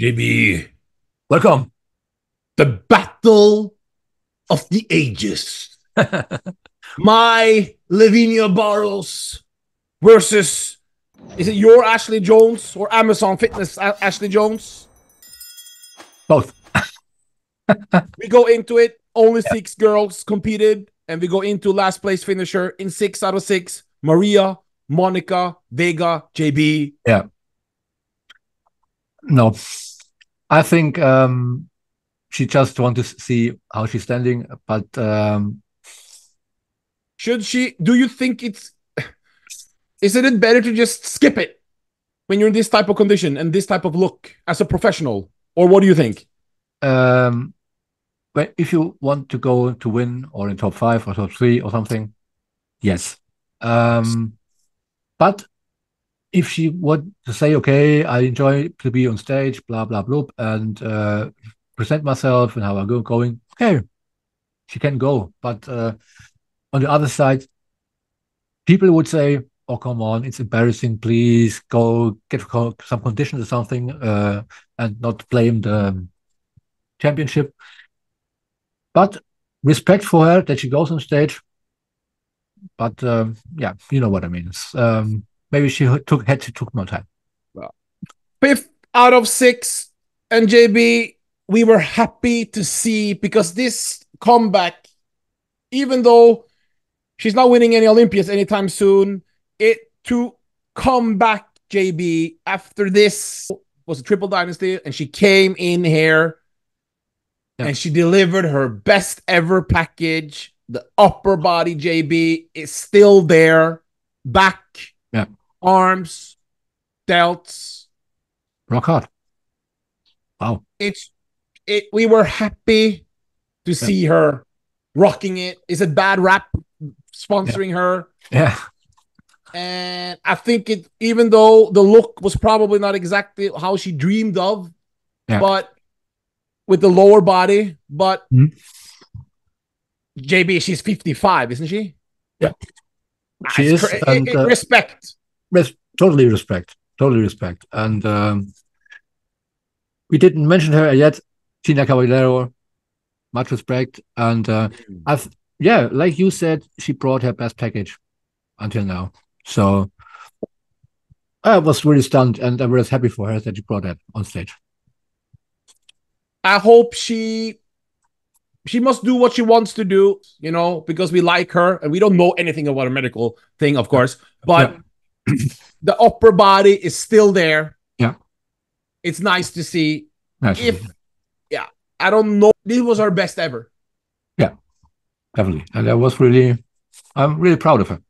JB, Welcome. the battle of the ages. My Leyvina Barros versus is it your Ashley Jones or Amazon Fitness A- Ashley Jones? Both. We go into it. Only six girls competed, and we go into last place finisher in six out of six. Maria, Monica, Vega, JB. Yeah. No. I think um, she just wants to see how she's standing, but um, Should she? Do you think it's? Isn't it better to just skip it when you're in this type of condition and this type of look as a professional, or what do you think? um, but if you want to go to win or in top five or top three or something, yes. Um, but if she would to say, okay, I enjoy to be on stage, blah blah blah, and uh, present myself and how I'm go- going, okay, she can go. But uh, on the other side, people would say, "Oh, come on, it's embarrassing. Please go get some conditions or something, uh, and not blame the championship." But respect for her that she goes on stage. But um, yeah, you know what I mean. Um, maybe she took had to took more time. Fifth out of six, and JB, we were happy to see because this comeback, even though she's not winning any Olympias anytime soon, it to come back, JB, after this was a triple dynasty, and she came in here Yeah. and she delivered her best ever package. The upper body, JB, is still there. Back. Arms, delts. Rock hard. Wow. It's it. We were happy to see her rocking it. Is it bad rap sponsoring her? Yeah. And I think it, even though the look was probably not exactly how she dreamed of, Yeah. but with the lower body, but Mhm. JB, she's 55, isn't she? Yeah. Ah, She is, and, uh, respect. Res- totally respect. Totally respect. And um, we didn't mention her yet. Gina Cavaliero, much respect. And uh, I've yeah, like you said, she brought her best package until now. So I was really stunned, and I was happy for her that she brought that on stage. I hope she she must do what she wants to do, you know, because we like her and we don't know anything about a medical thing, of course. But the upper body is still there. Yeah. It's nice to see. If yeah, I don't know. This was our best ever. Yeah, definitely, and I was really, I'm really proud of her.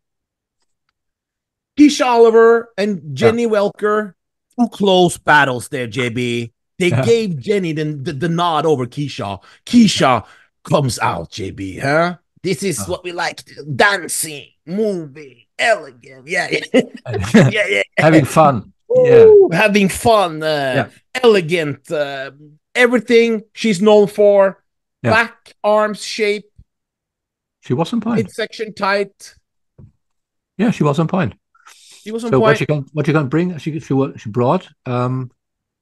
Keisha Oliver and Jenny Welker, two close battles there, JB. They Yeah. gave Jenny the, the, the nod over Keisha. Keisha comes out, JB, huh? This is Uh. what we like dancing, moving, elegant. Yeah, yeah, yeah, yeah. Having fun. Yeah. Having fun, uh, Yeah. elegant, uh, everything she's known for. Yeah. Back, arms, shape, She was on point. midsection tight. Yeah, she was on point. She was on so what point. she can what she can bring she she she brought um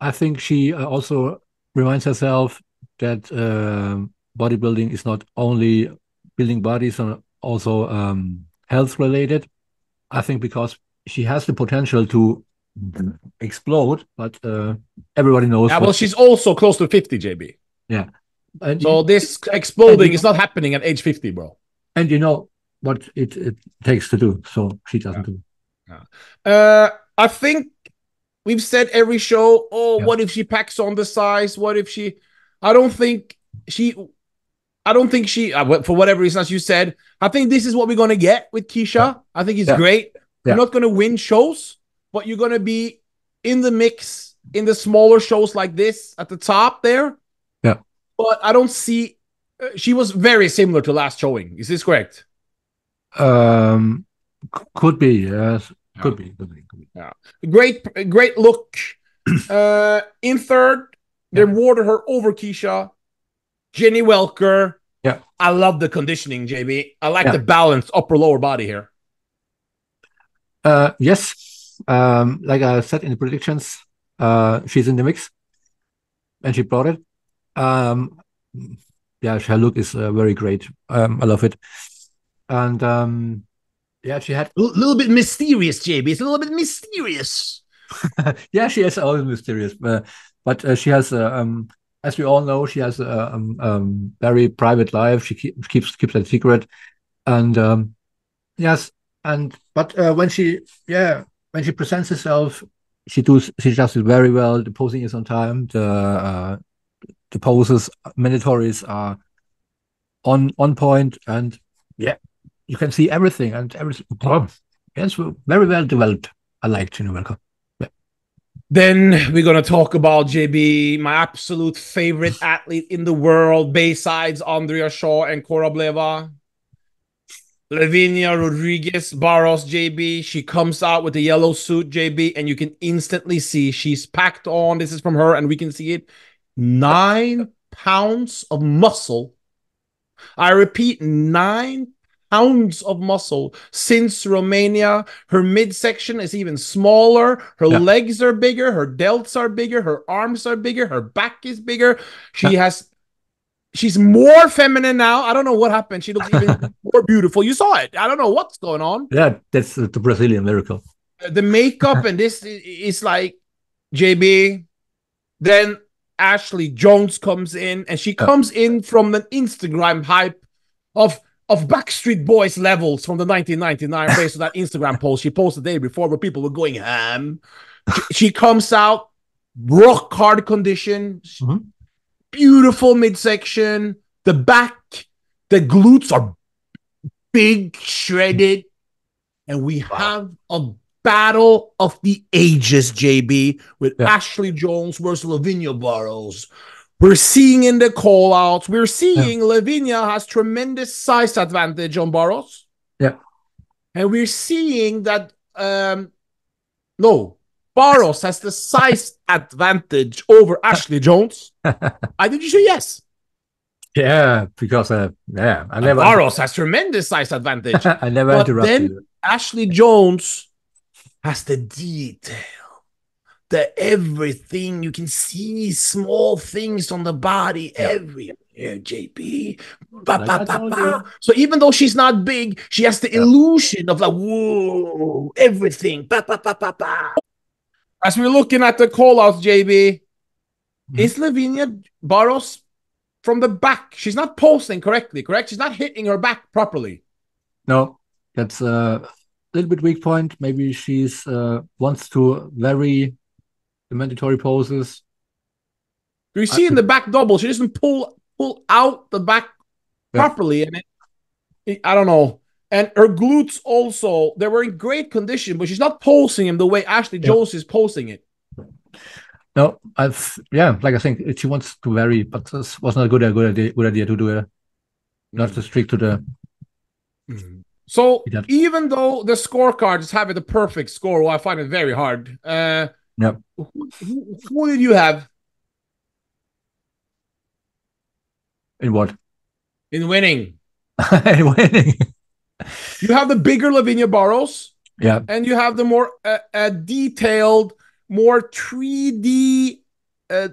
i think she uh, also reminds herself that um bodybuilding is not only building bodies and also um health related i think because she has the potential to explode but uh everybody knows yeah, well, she's also close to 50, JB. Yeah. And, So you, this exploding is not happening at age 50, bro. and you know what it, it takes to do so she doesn't do Uh, I think we've said every show, oh, Yeah. what if she packs on the size? What if she I don't think she I don't think she uh, for whatever reason as you said, I think this is what we're going to get with Keisha. I think it's Yeah. great. Yeah. You're not going to win shows, but you're going to be in the mix in the smaller shows like this at the top there. Yeah. But I don't see uh, she was very similar to last showing. Is this correct? um could be yes Yeah. could be could be, could be. Great, great look. uh, in third, they awarded her over Keisha. Jenny Welker. Yeah. I love the conditioning, JB. I like Yeah. the balance upper lower body here. Uh, yes, um, like I said in the predictions, uh, she's in the mix. and she brought it. Um, yeah, her look is uh, very great. Um, I love it. And um, yeah, she had a little bit mysterious, JB. It's a little bit mysterious. yeah, she is always mysterious, but, but uh, she has, uh, um, as we all know, she has a um, um, very private life. She keep, keeps keeps that secret, and um, yes, and but uh, when she, yeah, when she presents herself, she does she does it very well. The posing is on time. The uh, the poses mandatories are on on point, and yeah, you can see everything and everything. Yes, very well developed. I like Gina Welker. Then we're gonna talk about JB, my absolute favorite athlete in the world, besides Andrea Shaw and Cora Bleva. Leyvina Rodrigues Barros JB. She comes out with the yellow suit JB, and you can instantly see she's packed on. This is from her, and we can see it. Nine pounds of muscle. I repeat, nine pounds of muscle since Romania. Her midsection is even smaller. Her yeah. legs are bigger. Her delts are bigger. Her arms are bigger. Her back is bigger. She has She's more feminine now. I don't know what happened. She looks even more beautiful. You saw it. I don't know what's going on. Yeah, that's the Brazilian miracle. Uh, the makeup and this is like JB. Then Ashley Jones comes in, and she comes in from an Instagram hype of of Backstreet Boys levels from the 1999 based on that Instagram post she posted the day before where people were going ham. She comes out rock hard condition. Mm-hmm beautiful midsection. The back, the glutes are big, shredded. And we wow. have a battle of the ages, JB, with yeah. Ashley Jones versus Leyvina Barros. We're seeing in the call outs, we're seeing yeah. Leyvina has tremendous size advantage on Barros. Yeah. And we're seeing that um no, Barros has the size advantage over Ashley Jones. I did you say yes? Yeah, because uh, yeah, I never. Barros has tremendous size advantage. I never but interrupted. Then you. Ashley Jones has the detail, the everything. You can see small things on the body yeah. everywhere. JP. Ba, ba, ba, so even though she's not big, she has the yeah. illusion of like whoa, everything. As we're looking at the call outs, JB, mm-hmm. is Leyvina Barros from the back? She's not posting correctly, correct? She's not hitting her back properly. No, that's a little bit weak point. Maybe she's uh, wants to vary the mandatory poses. Do you see I, in the back double? She doesn't pull pull out the back yeah. properly, and it, it, I don't know. And her glutes also, they were in great condition, but she's not pulsing him the way Ashley yeah. Jones is pulsing it. No, I've yeah, like I think she wants to vary, but this was not a good, a good idea, good idea to do it. Not to stick to the. Mm-hmm. So even though the scorecards have the perfect score, well, I find it very hard. Uh, yeah. Who, who, who did you have? In what? In winning. in winning. You have the bigger Leyvina Barros. Yeah. And you have the more uh, uh, detailed, more 3D, uh,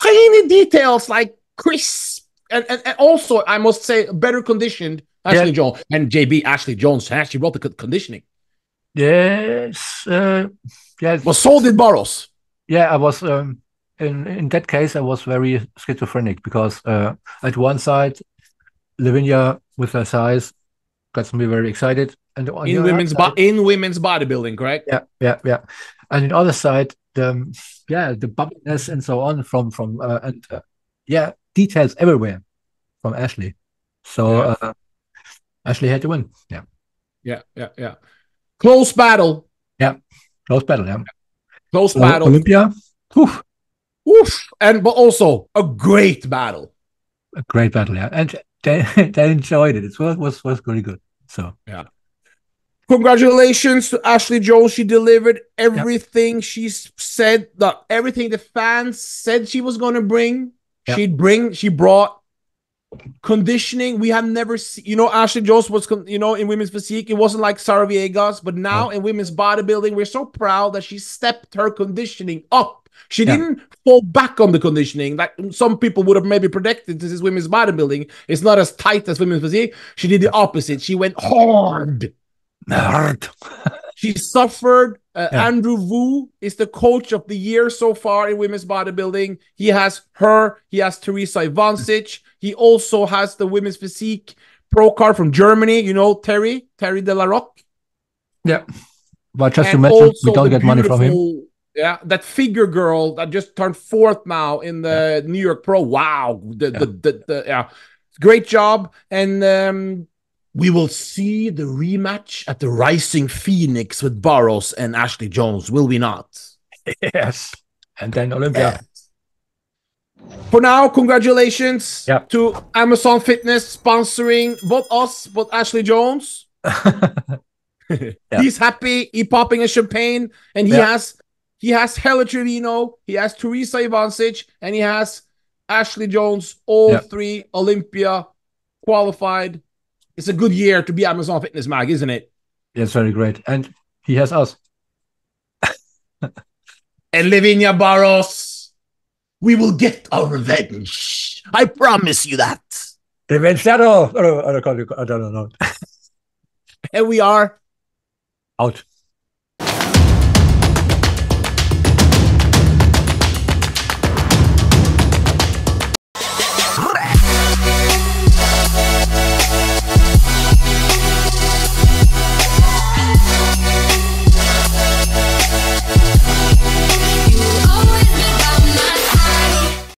tiny details like crisp. And, and, and also, I must say, better conditioned Ashley yeah. Jones. And JB Ashley Jones actually wrote the conditioning. Yes. Uh, yes. Well, so did Barros. Yeah, I was. Um, in in that case, I was very schizophrenic because uh, at one side, Leyvina with her size got me very excited. And in women's bo- in women's bodybuilding, correct? Yeah, yeah, yeah. And the other side, the yeah, the bubbliness and so on from from uh, and uh, yeah, details everywhere from Ashley. So yeah. uh, Ashley had to win. Yeah, yeah, yeah, yeah. Close battle. Yeah, close battle. Yeah, close battle. Olympia. Oof. Oof. And but also a great battle. A great battle, yeah. And they they enjoyed it. It was was was really good. So yeah. Congratulations to Ashley Jones. She delivered everything yep. she said. The everything the fans said she was going to bring. Yep. She'd bring. She brought conditioning. We have never seen. You know, Ashley Jones was. You know, in women's physique, it wasn't like Sarah Villegas, but now in women's bodybuilding, we're so proud that she stepped her conditioning up She Yeah. didn't fall back on the conditioning like some people would have maybe predicted. This is women's bodybuilding. It's not as tight as women's physique. She did the opposite. She went hard. Nerd. She suffered. Uh, Yeah. Andrew Wu is the coach of the year so far in women's bodybuilding. He has her. He has Teresa Ivancic. He also has the women's physique pro card from Germany. You know Terry Terry De La Roque. Yeah. But just to mention, we don't get money from him. Yeah, that figure girl that just turned fourth now in the New York Pro. Wow, the, the, the, the- yeah, great job. And um, we will see the rematch at the Rising Phoenix with Barros and Ashley Jones, will we not? Yes. And then Olympia. For now, congratulations Yeah. to Amazon Fitness sponsoring both us, but Ashley Jones. Yeah. He's happy. He popping a champagne, and he has he has Helle Trevino, he has Teresa Ivancic, and he has Ashley Jones. All three Olympia qualified. It's a good year to be Amazon Fitness Mag, isn't it? Yes, very great. And he has us. And Leyvina Barros, we will get our revenge. I promise you that. Revenge Shadow. I don't, I don't, I don't know. And we are Out.